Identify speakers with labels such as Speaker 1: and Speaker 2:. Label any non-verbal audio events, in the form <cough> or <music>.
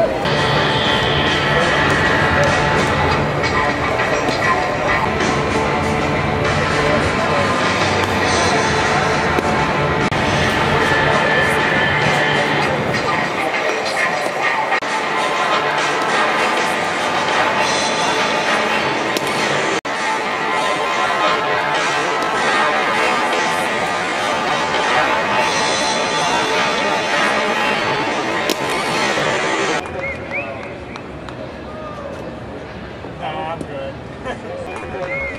Speaker 1: No, I'm good. <laughs>